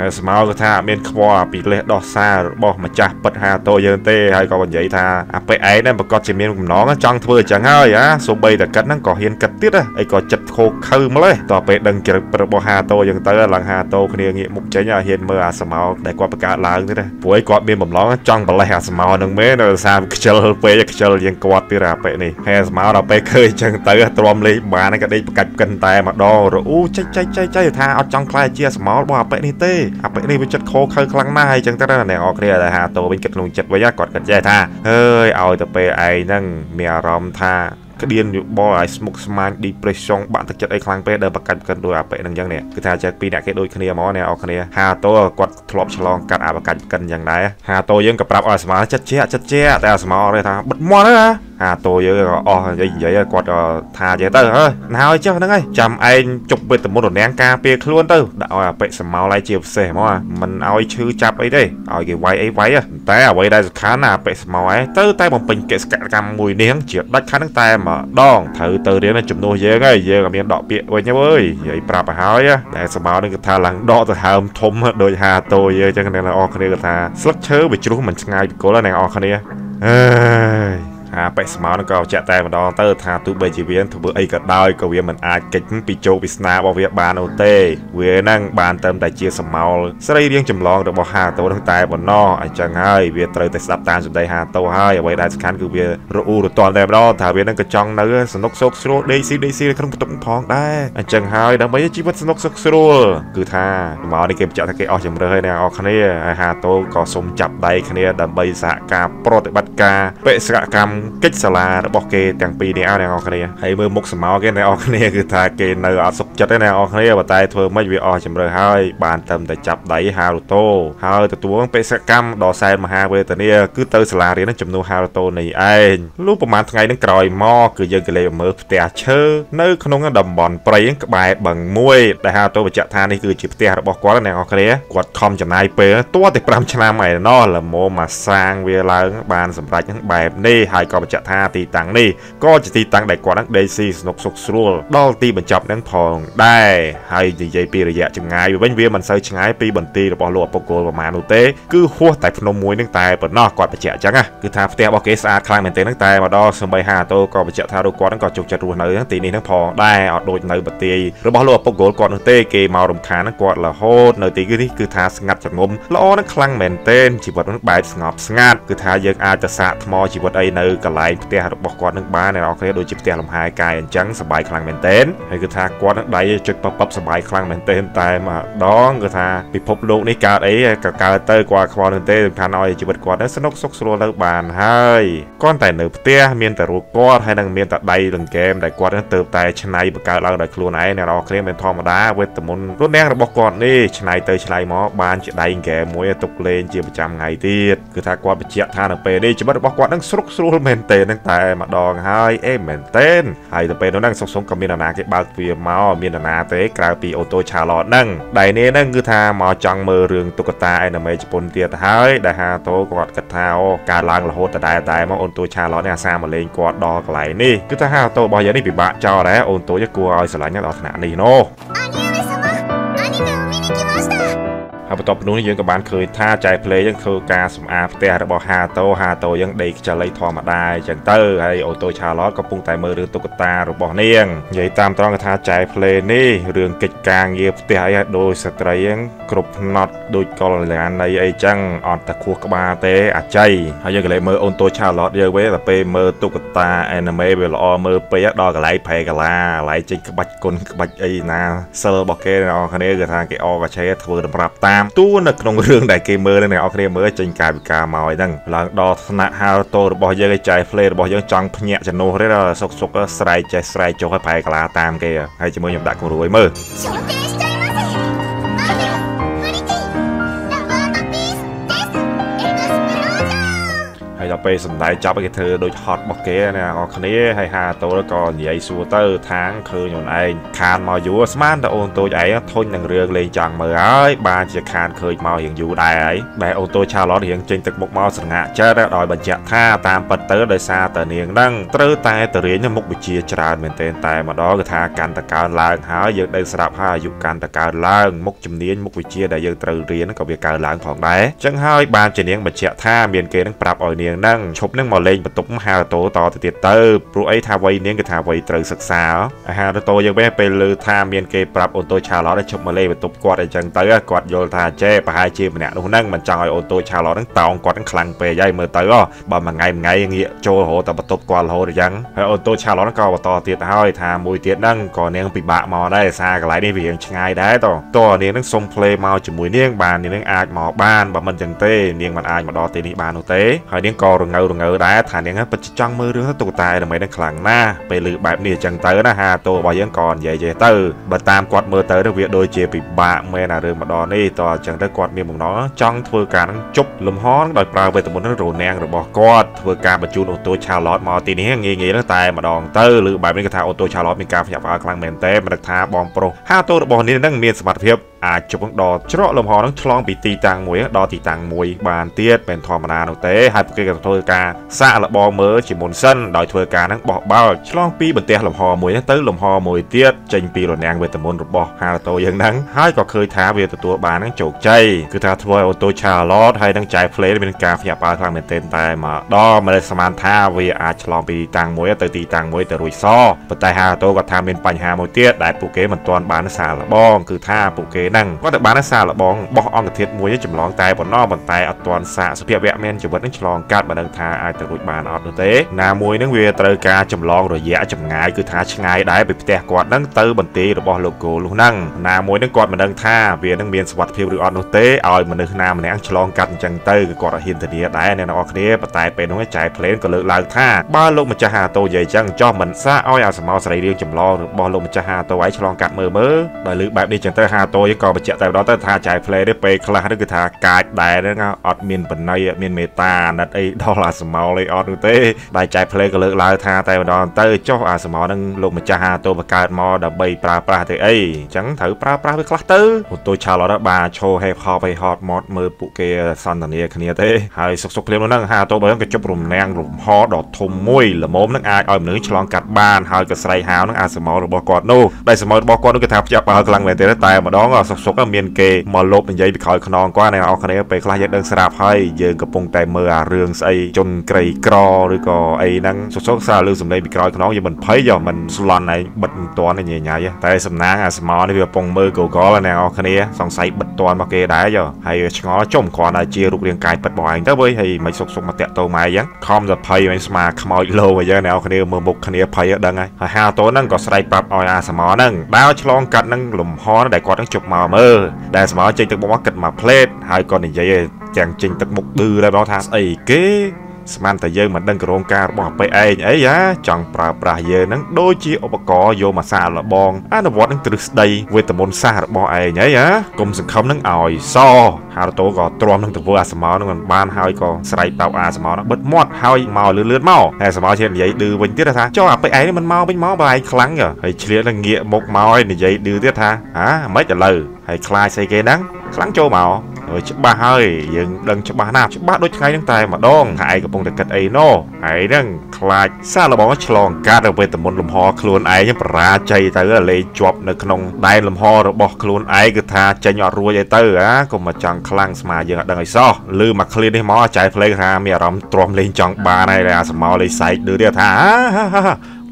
ហើយស្មៅក៏ថាអត់មានខ្វល់ពីលេសដោះសាររបស់ម្ចាស់ពិតហាតូយើងទេហើយក៏និយាយថាអាពេឯងហ្នឹងប្រកាសជាមានកំណងចង់ធ្វើអញ្ចឹងហើយអាសូម្បីតែកិតហ្នឹងក៏ហ៊ានកិតទៀតអីក៏ចិត្តខោខើម្លេះតពេលដឹងជ្រឹករបស់ហាតូយើងទៅឡើងហាតូគ្នាងាកមុខចេញហ៊ានមើលអាស្មៅដែលគាត់បង្កើតឡើងទៀតព្រោះគាត់មានបំឡងចង់បលេះអាស្មៅហ្នឹងមែនដោយសារខ្ជិលពេកខ្ជិលជាងគាត់ទៀតអាពេនេះហើយស្មៅដល់ពេលឃើញអញ្ចឹងទៅទ្រាំលេងបានក៏ដេកប្រកាច់កិនតែម្ដងរអ៊ូចេះចេះចេះចេះថាអត់ចង់ខ្លាចជាស្មៅរបស់អាពេនេះទេអាពេនេះវាចិត្តខោខើខ្លាំងណាស់ហើយចឹងទៅអ្នកនរគ្នាដែលហាតូវិញគិតក្នុងចិត្តវិញគាត់គិតចេះថាអើយឲ្យទៅពេលឯងហ្នឹងមានអារម្មណ៍ថា ក្តៀនយោបល់ឲ្យស្មុកស្មាញ depression បាក់ទឹកចិត្តអីខ្លាំងពេកដែលបកាច់កិនដោយអាប៉ិនឹងអញ្ចឹងនេះគឺថាចេះពីអ្នកគេដូចគ្នាហ្មងអ្នកអរគ្នាហាតូគាត់ធ្លាប់ឆ្លងកាត់អាបកាច់កិនយ៉ាងដែរហាតូយើងក៏ប្រាប់ឲ្យស្មាចិត្តជាចិត្តជាតែអាស្មាអរថាបិទមាត់ហ្នឹងអាតូយើងក៏អស់និយាយគាត់ក៏ថាចេះទៅអើណាហើយចុះហ្នឹងហើយចាំឯងជប់វេទមន្តរនាំងការពារខ្លួនទៅដាក់ឲ្យអបិសមោឡៃជាពិសេសហ្មងមិនឲ្យឈឺចាប់អីទេឲ្យគេវាយអីវាយតែអ្វីដែលសំខាន់ណាអបិសមោឯងទៅតែបំពេញកិច្ចកម្មមួយនេះជាដាច់ខាត់ហ្នឹងតែម្ដងត្រូវទៅរៀនជំនួសយើងហើយយើងក៏មានដកពាក្យវិញអើយនិយាយប្រាប់ឲ្យហើយតែសមោនេះគឺថាឡើងដកទៅហើមធំដោយហាតូយើងអញ្ចឹងអ្នកនរអគ្នាគឺថាស្លឹកឈើវាជ្រុះមិនឆ្ងាយពីគល់ណាអ្នកនរគ្នាអើយ អាបេស្មោនឹងក៏ចាក់តែម្ដងទៅថាទោះបីជាវាធ្វើអីក៏ដោយក៏វាមិនអាចកិច្ចពីជោគវាសនារបស់វាបាននោះទេ វានឹងបានត្រឹមតែជាសមោលស្រីរៀងចម្លងរបស់ហាតូនឹងតែប៉ុណ្ណោះអញ្ចឹងហើយវាត្រូវតែស្ដាប់តាមសម្ដីហាតូហើយអ្វីដែលសំខាន់គឺវារអ៊ូរទាំតែម្ដងថាវានឹងក៏ចង់នៅសនុកសោកស្រួលដេកស៊ីដេកស៊ីក្នុងបន្ទប់ផងដែរអញ្ចឹងហើយដើម្បីជីវិតសនុកសុខស្រួលគឺថាមកនេះគេបញ្ជាក់ថាគេអស់ជំរឿហើយអ្នកនរគ្នាហើយហាតូក៏សុំចាប់ដៃគ្នាដើម្បីសហការប្រតិបត្តិការបេសកកម្មកិច្ចសាលារបស់គេទាំងពីរនេះអស់អ្នកនរគ្នាហើយមើលមុខសមោគេអ្នកនរគ្នាគឺថាគេនៅអត់សុខចិត្តទេអ្នកនរគ្នាប៉ុន្តែធ្វើមិនវាអស់ជំរឿហើយបានត្រឹមតែចាប់ដៃហារូតូហើយទទួលបេសកកម្មដ៏សែនមហាវេទនាគឺទៅសាលារៀននឹងជំនួសហារូតូនេះឯងលុះប្រហែលថ្ងៃនឹងក្រោយមកគឺយើងក៏លេមើលផ្ទះឈើនៅក្នុងតំបន់ព្រៃក្បែរបឹងមួយដែលហារូតូបញ្ជាក់ថានេះគឺជាផ្ទះរបស់គាត់អ្នកនរគ្នាគាត់ខំចំណាយពេលទាល់តែ5ឆ្នាំឯណោះល្មមមកសាងវាឡើងបានសម្រេចនឹងបែបនេះហើយក៏បញ្ជាក់ថាទីតាំងនេះក៏ជាទីតាំងដែលគាត់នឹងដេកស៊ីស្នុកសុកស្រួលដល់ទីបញ្ចប់នឹងផងដែរហើយនិយាយពីរយៈចម្ងាយវិញវាមិនសូវឆ្ងាយពីបន្ទីរបស់លោកអពុកគោលប្រមាណនោះទេគឺហួសតែភ្នំមួយនឹងតែប៉ុណ្ណោះគាត់បញ្ជាក់អញ្ចឹងគឺថាផ្ទះរបស់គេស្អាតខ្លាំងមែនទែនហ្នឹងតែមកដល់សម្បីហាតូក៏បញ្ជាក់ថារូបគាត់ហ្នឹងក៏ជោគចិត្តរស់នៅទីនេះហ្នឹងផងដែរអត់ដូចនៅបន្ទាយរបស់លោកអពុកគោលគាត់នោះទេគេមករំខានហ្នឹងគាត់រហូតនៅទីនេះគឺថាស្ងាត់ចងំល្អហ្នឹងខ្លាំងមែនទែនជីវិតហ្នឹងបែបស្ងប់ស្ងាត់គឺថាយើងអាចទៅសាកថ្មជីវិតអីនៅក ន្លែងផ្ទះរបស់គាត់នឹងបានអ្នកនរគ្នាដូចជាផ្ទះលំហែកាយអញ្ចឹងសบายខ្លាំងមែនទែនហើយគឺថាគាត់នឹងដៃចុចប៉ប៉សบายខ្លាំងមែនទែនតែម្ដងគឺថាពិភពលោកនេះកើតអីក៏កើតទៅគាត់ខ្វល់នឹងទេសំខាន់ឲ្យជីវិតគាត់នឹងសនុកសុខស្រួលទៅបានហើយគាត់តែនៅផ្ទះមានតែរូបគាត់ហើយនឹងមានតែដៃលង្កែមដែលគាត់នឹងទៅតែឆ្នៃបង្កើតឡើងដោយខ្លួនឯងអ្នកនរគ្នាមិនធម្មតាវេទមន្តរុននាងរបស់គាត់នេះឆ្នៃទៅឆ្នៃមកបានជាដៃកែមួយទុកលេងជាប្រចាំថ្ងៃទៀតគឺថាគាត់បញ្ជាក់ថានៅពេលនេះជីវិតរបស់គាត់នឹងស្រុកស្រួលមែន ែនទែនហ្នឹងតែម្ដងហើយអេមែនទែនហើយទៅពេលនោះហ្នឹងសុកសុងក៏មាននរណាគេបើកទ្វារមកមាននរណាទេក្រៅពីអូតូឆាឡតហ្នឹងដៃនេះហ្នឹងគឺថាមកចង់មើលរឿងតុក្កតាអេណាមេជប៉ុនទៀតហើយដែលហាតូគាត់គិតថាអូការឡើងរហូតដដែលតែមកអូនតូឆាឡតនេះអាសាមកលេងគាត់ដល់កន្លែងនេះគឺថាហាតូរបស់យើងនេះពិបាកចោលដែរអូនតូគួរឲ្យស្រឡាញ់ដល់ថ្នាក់នេះណូ ហើយបន្ទាប់ពីនោះយើងក៏បានឃើញថាចែក play យើងធ្វើការសម្អាតផ្ទះរបស់ហាតូហាតូយើងដេកខ្ចលីធម្មតាអញ្ចឹងទៅហើយអូតូឆាឡតកំពុងតែមើលរឿងតុក្កតារបស់នាងនិយាយតាមត្រង់ថាចែក play នេះរឿងកិច្ចការងារផ្ទះអីដោយស្ត្រីយើងគ្រប់ផ្នត់ដូចកលលាននៃអីចឹងអត់តែខួសក្បាលទេអាច័យហើយយើងក៏លេមើលអូនតូឆាឡតយើងវិញតែពេលមើលតុក្កតា anime វាល្អមើលពេកដល់កន្លែងប្រែកាឡាកន្លែងចេញក្បាច់គុណក្បាច់អីណាសិលរបស់គេអ្នកនរគ្នាគឺថាគេអកឆេធ្វើតម្រាប់តាមតួនៅក្នុងរឿងដែលគេមើលនឹងអ្នកនរគ្នាមើលចេញកាយវិការមកអីហ្នឹងឡើងដល់ថ្នាក់ហាលតូរបស់យើងឯចៃ play របស់យើងចង់ភ្ញាក់ចំនួនទេដល់សុកសុកស្រែកចេះស្រែកចុះឲ្យប្រែកាឡាតាមគេហើយជាមួយខ្ញុំដាក់គំរូឲ្យមើល ដល់ពេលសំដែងចាប់គេធ្វើដូចហត់របស់គេណាអរគ្នាហើយហាតូលក៏និយាយសួរទៅថាងឃើញខ្លួនឯងខានមកយូរស្មានតែអូនតូចឯងធុញនឹងរឿងលេងចង់មើលហើយបានជាខានឃើញមករៀងយូរដែរហើយដែលអូនតូចឆាឡតរៀងចេញទឹកមុខមកស្រងាក់ចិត្តដោយបញ្ជាក់ថាតាមពិតទៅដោយសារតែនាងហ្នឹងត្រូវតែទៅរៀនមុខវិជ្ជាច្រើនមែនទែនតែម្ដងគឺថាកាន់តែកើនឡើងហើយយើងដឹងស្រាប់ហើយអាយុកាន់តែកើនឡើងមុខជំនាញមុខវិជ្ជាដែលយើងត្រូវរៀនក៏វាកើនឡើងផងដែរអញ្ចឹងហើយបានជានាងបញ្ជាក់ថាមានគេនឹងប្រាប់ឲ្យនាងហ្នឹងឈប់នឹងមកលេងបន្ទប់ហារតូតទៅទៀតទៅព្រោះអីថាវ័យនាងគឺថាវ័យត្រូវសិក្សាអាហារតូយើងវិញពេលលើថាមានគេប្រាប់អូតូឆាឡតឈប់មកលេងបន្ទប់គាត់អីចឹងទៅគាត់យល់ថាចេះប្រហែលជាម្នាក់នោះហ្នឹងមិនចង់ឲ្យអូតូឆាឡតហ្នឹងតោងគាត់ហ្នឹងខ្លាំងពេកហើយមើលទៅបើមួយថ្ងៃមួយថ្ងៃងាកចូលរហូតតែបន្ទប់គាត់រហូតអញ្ចឹងហើយអូតូឆាឡតហ្នឹងក៏បន្តទៀតហើយថាមួយទៀតហ្នឹងក៏នាងពិបាកមកដែរសារកន្លែងនេះវារៀងឆ្ងាយដែរតតោះនាងហ្នឹងសុំ play មកជាមួយនាងបាននាងហ្នឹងអាចមកបានបើមិនចឹងទេនាងមិនអាចមកដល់ទីនេះបាននោះទេហើយនាងក៏រងើរងើដែរថានាងពិតចង់មើលរឿងតុក្កតាដើម្បីនឹងខ្លាំងណាស់ពេលឮបែបនេះអញ្ចឹងទៅណាហាតោរបស់យើងក៏និយាយចេះទៅបើតាមគាត់មើលទៅវាដូចជាពិបាកមែនអារឿងម្ដងនេះតោះអញ្ចឹងទៅគាត់មានបំណងចង់ធ្វើការនឹងជប់លំហដោយប្រើវេទមន្តនឹងរនាំងរបស់គាត់ធ្វើការបញ្ជូនអូតូឆាឡតមកទីនេះងាយងាយនឹងតែម្ដងទៅឬបែបនេះគេថាអូតូឆាឡតមានការភ្ញាក់ផ្អើលខ្លាំងមែនតើមិនដឹងថាបងប្រុសហាតូរបស់នេះនឹងមានសមត្ថភាព អាចជប់ដល់ច្រកលំហនឹងឆ្លងពីទីតាំងមួយដល់ទីតាំងមួយបានទៀតមិនធម្មតានោះទេហើយពួកគេក៏ធ្វើការសាកល្បងមើលជាមុនសិនដោយធ្វើការនឹងបោះបោលឆ្លងពីបន្ទះលំហមួយទៅលំហមួយទៀតចេញពីរនាំងវេទមន្តរបស់ហារតូយ៉ាងហ្នឹងហើយក៏ឃើញថាវាទទួលបាននឹងជោគជ័យគឺថាធ្វើឲ្យអូតូឆាឡតហើយនឹងចែក play មានការភ្ញាក់ផ្អើលខ្លាំងមែនទែនតែមកដល់មិនស្មានថាវាអាចឆ្លងពីតាំងមួយទៅទីតាំងមួយទៅរួចសប៉ុន្តែហារតូក៏ថាមានបញ្ហាមួយទៀតដែលពួកគេមិនទាន់បានសាកល្បងគឺថាពួកគេហ្នឹងគាត់ទៅបានសាកល្បងបោះអង្គធាតុមួយចម្លងតែប៉ុណ្ណោះប៉ុន្តែអត់ទាន់សាកសុភវៈមានជីវិតនឹងឆ្លងកាត់មិនដឹងថាអាចទៅរួចបានអត់នោះទេណាមួយនឹងវាត្រូវការចម្លងរយៈចម្ងាយគឺថាឆ្ងាយដែរពីផ្ទះគាត់នឹងទៅបន្ទាយរបស់លោកគោលនោះហ្នឹងណាមួយនឹងគាត់មិនដឹងថាវានឹងមានសុវត្ថិភាពឬអត់នោះទេឲ្យមនុស្សណាម្នាក់ឆ្លងកាត់អញ្ចឹងទៅគឺគាត់ហ៊ានធានាដែរអ្នកនរគ្នាប៉ុន្តែពេលនោះចែកភ្លេនក៏លើកឡើងថាបើលោកម្ចាស់ហាតូនិយាយអញ្ចឹងចោះមិនសាឲ្យអាសមោស្រីរៀងចម្លងរបស់លោកម្ចាស់ហាតូឲ្យឆ្លងកាត់មើលមើលដោយលើកបែបនេះអញ្ចឹងទៅហាតូក៏បញ្ជាក់តែម្ដងទៅថាចែកភ្លេនេះពេលខ្លះគឺថាកាចដែរហ្នឹងអត់មានបណៃអត់មានមេត្តាអាណិតអីដល់អាសមោអីអត់នោះទេដែលចែកភ្លេក៏លើកឡើងថាតែម្ដងទៅចុះអាសមោនឹងលោកម្ចាស់ហាតូបង្កើតមកដើម្បីប្រើប្រាស់ទៅអីអញ្ចឹងត្រូវប្រើប្រាស់វាខ្លះទៅអូតូឆាឡតបាទឈោហេបហបឲ្យហត់មកមើលពួកគេសន្ទនាគ្នាទេហើយសុកសុកភ្លាមហ្នឹងហាតូបើក៏ជប់រំនាំងរំហដ៏ធំមួយល្មមនឹងអាចឲ្យមនុស្សឆ្លងកាត់បានហើយក៏ស្រែកហៅនឹងអាសមោរបស់គាត់នោះដែលសមោរបស់គាត់នោះគេថាភ្ជាប់បើខ្លាំងមែនទេតែម្ដងសុកសុកមានគេមកលបនិយាយពីក្រោយខ្នងគាត់អ្នកនរគ្នាពេលខ្លះយើងដឹងស្រាប់ហើយយើងកំពុងតែមើលអារឿងស្អីជនក្រីក្រឬក៏អីហ្នឹងសុកសុកសារលើសម្លេងពីក្រោយខ្នងយើងមិនភ័យយកមិនស្លន់ឯងបិទមិនតាន់ញ៉ៃញ៉ៃតែសំណាងអាស្មោនេះវាកំពុងមើល Google អ្នកនរគ្នាសង្ស័យបិទតាន់មកគេដែរយោហើយឆ្ងល់ចំគ្រាន់តែជារូបរាងកាយពិតរបស់ឯងទៅវើយហើយមិនសុកសុកមកតាក់តោម៉ែអញ្ចឹងខំតែភ័យមិនស្មាខ្មោចលោអញ្ចឹងអ្នកនរគ្នាមើលមុខគ្នាភ័យដឹងហើយហើយហាតូនហ្នឹងក៏ស្រែកប្រាប់ឲ្យអាស្មោហ្នឹងដើរឆ្លងកាត់នឹងលំហដែលគាត់នឹងជប់មកមើលដែលស្មោចេញទឹកមកគិតមកផ្លេតហើយក៏និយាយទាំងចេញទឹកមុខឌឺដែរបងថាស្អីគេ ស្មានតែយើងមិនដឹងក្រងការរបស់អពេឯងអីហ่าចង់ប្រើប្រាស់យើងនឹងដូចជាឧបករណ៍យកមកសាកលបង អនុវត្តនឹងទ្រឹស្ដីវេទមន្តសាសរបស់ឯងអីហ่าគុំសង្ឃឹមនឹងឲ្យសហារតូក៏ទ្រាំនឹងទៅធ្វើអាសមោនឹងមិនបានហើយក៏ស្រែកបោកអាសមោនឹងបិទមាត់ហើយមកលឿនលឿនមកហើយសមោជានិយាយឌឺវិញទៀតថាចុះអាពេឯងមិនមកវិញមកបើឯងខ្លាំងហើយឆ្លៀតនឹងងាកមុខមកហើយនិយាយឌឺទៀតថាហាមិនឥឡូវហើយខ្លាចស្អីគេហ្នឹងខ្លាំងចូលមក ហើយច្បាស់ហើយយើងដឹងច្បាស់ណាស់ច្បាស់ដូចថ្ងៃហ្នឹងតែម្ដងថាឯងកំពុងតែគិតអីណោះឯងហ្នឹងខ្លាចសារលបងឆ្លងកាត់ទៅវេទមន្តលំហខ្លួនឯងបរាជ័យទៅលេងជាប់នៅក្នុងដែនលំហរបស់ខ្លួនឯងគឺថាចេញអត់រួចអីទៅអាកុំមកចង់ខ្លាំងស្មាយើងអត់ដឹងអីសោះលឺមកឃ្លៀននេះមកចែកផ្លេងថាមានអារម្មណ៍ទ្រាំលេងចង់បានហើយអាសមោលេងសែកឌឺទៀតថា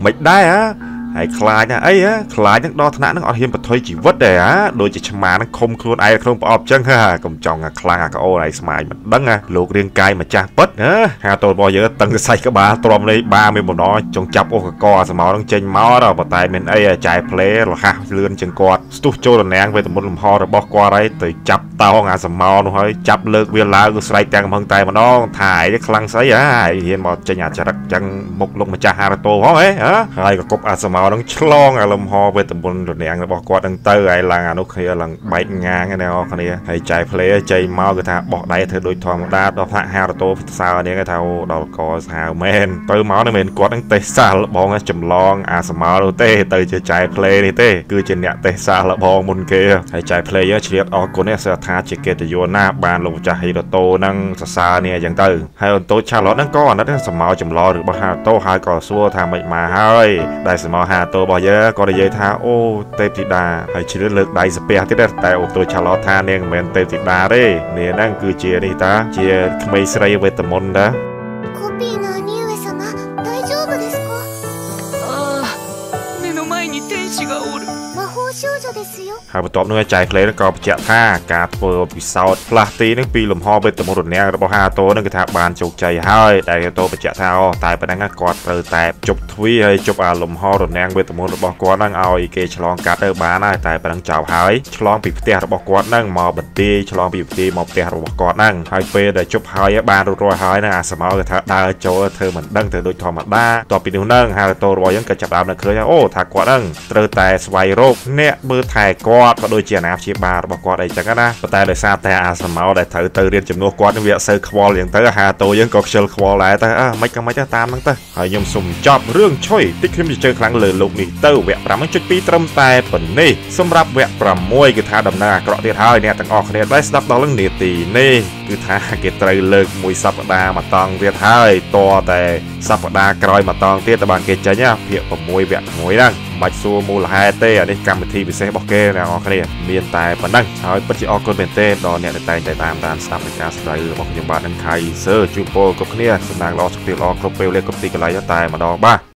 មិនដែរអា ហើយខ្លាចណាអីហ៎ខ្លាចនឹងដល់ថ្នាក់នឹងអត់ហ៊ានបថុយជីវិតដែរហ៎ដូចជាឆ្មានឹងខំខ្លួនឯងក្នុងប្រអប់ចឹងហ៎កុំចង់ខ្លាំងអាក្អូនឯងស្មាយមិនដឹងហ៎លោករៀងកាយម្ចាស់ពិតហ៎ហាតូនរបស់យើងតឹងសៃក្បាលទ្រាំលេបាមានបំណងចង់ចាប់អូសកកអាសមោនឹងចេញមកដល់ប៉ុន្តែមានអីចែផ្លេរហ័សលឿនជាងគាត់ស្ទុះចូលរនាំងវេទមន្តលំហរបស់គាត់ហើយទៅចាប់តោងអាសមោនោះហើយចាប់លើកវាឡើងគឺស្រែកទាំងកំហឹងតែម្ដងថាឯងខ្លាំងស្អីហ៎ហ៊ានមកចេញអាចរិតចឹងមុខលោកម្ចាស់ហារតូផងហ៎ហើយក៏គប់អាសមោនឹងឆ្លងអាលំហវេទមន្តរនាំងរបស់គាត់នឹងទៅហើយឡើងអានោះគ្នាឡើងបែកងាងណាអ្នកគ្នាហើយចែក play ចៃមកគឺថាបោះដៃធ្វើដូចធម្មតាដល់ថាហារតូសើនេះគេថាដល់កសាហាវមែនទៅមកនេះមែនគាត់នឹងទេសសាលបងចម្លងអាសមោនោះទេទៅជាចែក play នេះទេគឺជាអ្នកទេសសាលបងមុនគេហើយចែក player ឆ្លៀតអរគុណនេះសើថាជាកិត្តិយសណាស់បានលោកម្ចាស់ហីរតូនឹងសរសើរនេះអញ្ចឹងទៅហើយអូនតូចឆាឡតហ្នឹងក៏អាណិតសមោចម្លងរបស់ហារតូហើយក៏សួរថាមិនមកហើយដែលសមោហាតូរបស់យើក៏និយាយថាអូទេពធីតាហើយជ្រឿលើកដៃស្ពះទៀតតែអូតូឆាឡោថានាងមិនមែនទេពធីតាទេនាងហ្នឹងគឺជានេះតា ជាក្មេងស្រីវេទមន្តតា少 ហើយបន្ទាប់នោះចែកផ្លេក៏បញ្ជាក់ថាការធ្វើពិសោធន៍ផ្លាស់ទីនឹងពីលំហវេទមន្តរនាំងរបស់ហាតូនឹងគឺថាបានជោគជ័យហើយដែលហាតូបញ្ជាក់ថាតែប៉ុណ្ណឹងគាត់ត្រូវតែជប់ទ្វីហើយជប់អាលំហរនាំងវេទមន្តរបស់គាត់នឹងឲ្យគេឆ្លងកាត់ទៅបានហើយតែប៉ុណ្ណឹងចោលហើយឆ្លងពីផ្ទះរបស់គាត់នឹងមកបន្ទាយឆ្លងពីបន្ទាយមកផ្ទះរបស់គាត់នឹងហើយពេលដែលជប់ហើយបានរួចរាល់ហើយនឹងអាសមោគឺថាដើរចូលធ្វើមិនដឹងទៅដូចធម្មតាតទៅពីនោះនឹងហាតូរបស់យើងក៏ចាប់ដើមនៅឃើញអូថាគាត់នឹងត្រូវតែស្វែងរកអ្នកមើលថែគាត់ក៏ដូចជាអាណាព្យាបាលរបស់គាត់អីចឹងណាប៉ុន្តែដោយសារតែអាសមោដែលត្រូវទៅរៀនជំនួសគាត់នឹងវាអត់សូវខ្វល់យ៉ាងទៅហាតូយើងក៏ខ្ជិលខ្វល់ដែរទៅអើមិនក៏មិនទៅតាមហ្នឹងទៅហើយខ្ញុំសូមចប់រឿងឆុយតិចខ្ញុំជឿខ្លាំងលើលោកនេះទៅវគ្គ5.2ត្រឹមតែប៉ុណ្នេះសម្រាប់វគ្គ6គឺថាដំណើរអាក្រក់ទៀតហើយអ្នកទាំងអស់គ្នាដែលស្ដាប់ដល់នឹងនាទីនេះគឺថាគេត្រូវលើកមួយសប្តាហ៍មកតង់ទៀតហើយតតែសប្តាហ៍ក្រោយមកតង់ទៀតតើបានគេចេញភាគ6វគ្គ6ហ្នឹងបាច់សួរមូលហេតុទេអានេះកម្មវិធីពិសេសរបស់គេអ្នកនរគ្នាមានតែប៉ុណ្ណឹងហើយពិតជាអរគុណមែនទែនដល់អ្នកដែលតែងតែតាមដានស្ដាប់នៃការស្ដាយរបស់ខ្ញុំបាទនឹងខៃសឺជួបពលគ្រប់គ្នាសំណាងល្អសុខភាពល្អគ្រប់ពេលវេលាគ្រប់ទីកន្លែងតែម្ដងបាទ